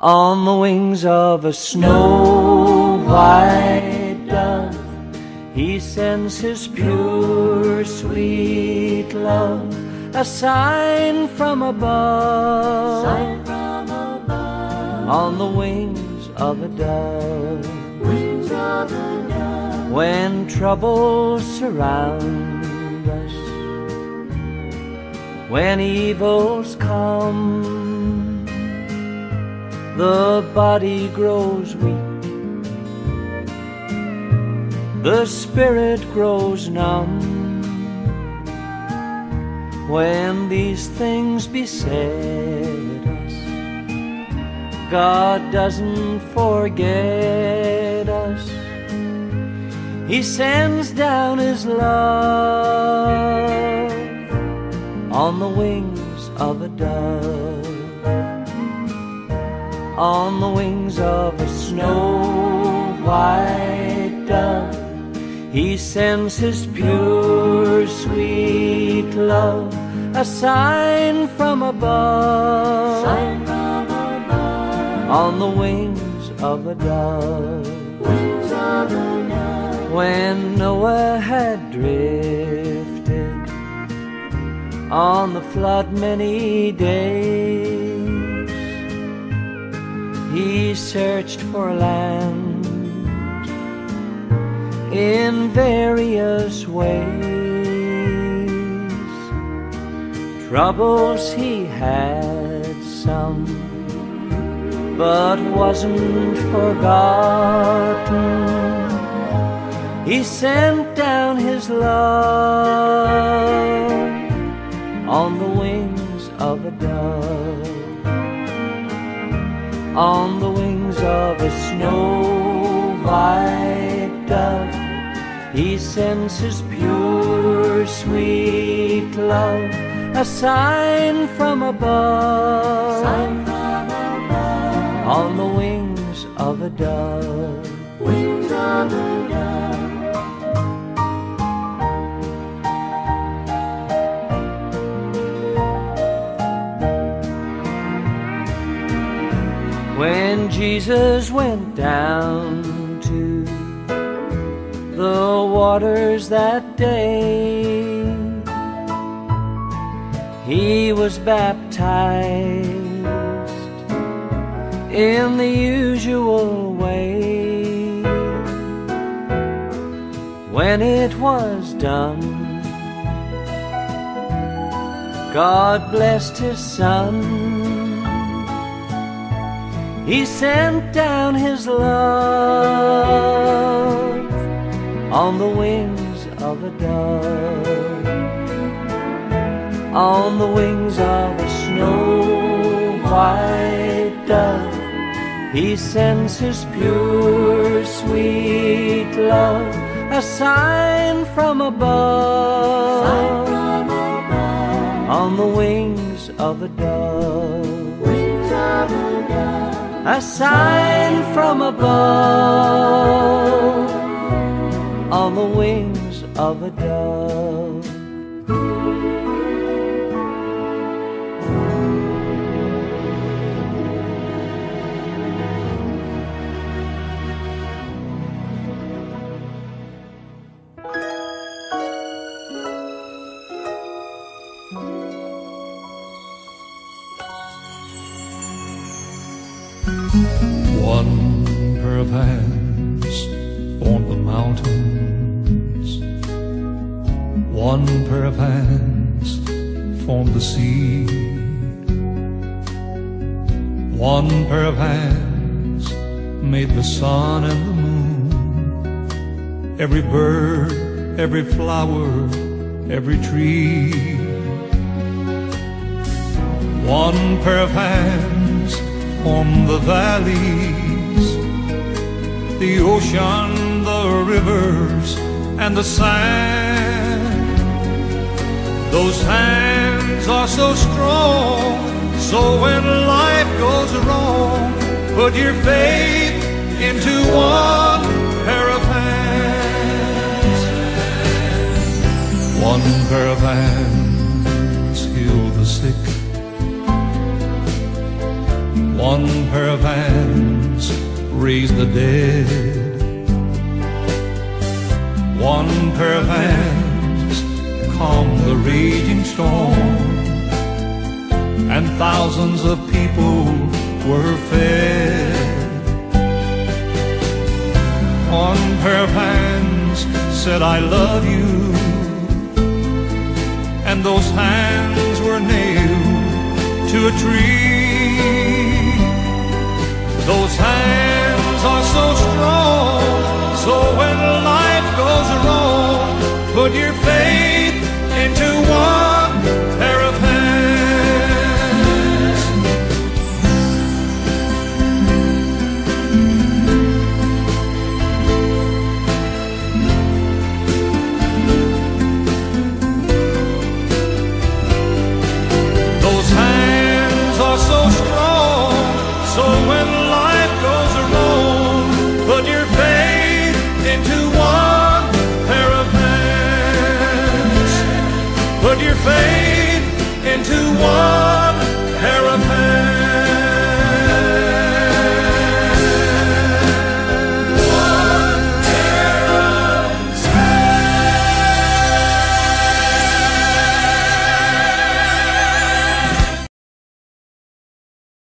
on the wings of a snow white dove. He sends his pure, sweet love, a sign from above, Sign from above, on the wings of a dove. wings of a dove. When troubles surround us, when evils come, the body grows weak, the spirit grows numb. When these things beset us, God doesn't forget us. He sends down his love on the wings of a dove, on the wings of a snow white dove. He sends his pure, sweet love, a sign from above, Sign from above, on the wings of a dove. wings of a dove. when Noah had drifted on the flood many days. He searched for land in various ways. Troubles he had some, but wasn't forgotten. He sent down his love on the wings of a dove, wings of a snow white dove. He sends his pure, sweet love, a sign from above, Sign from above, on the wings of a dove. wings of a dove. When Jesus went down to the waters that day, he was baptized in the usual way. When it was done, God blessed his son. He sent down his love on the wings of a dove, on the wings of a snow white dove. He sends his pure, sweet love, a sign from Sign above, from above, on the wings of a dove. wings of a dove. A sign from above on the wings of a dove. Hands formed the mountains. One pair of hands formed the sea. One pair of hands made the sun and the moon. Every bird, every flower, every tree. One pair of hands form the valleys, the ocean, the rivers, and the sand. Those hands are so strong, so when life goes wrong, put your faith into one pair of hands. One pair of hands heal the sick. One pair of hands raised the dead. One pair of hands calmed the raging storm. And thousands of people were fed. One pair of hands said, I love you. And those hands were nailed to a tree. Your faith fade into one.